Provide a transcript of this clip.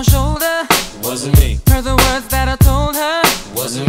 my shoulder. Wasn't me. Heard the words that I told her. Wasn't me.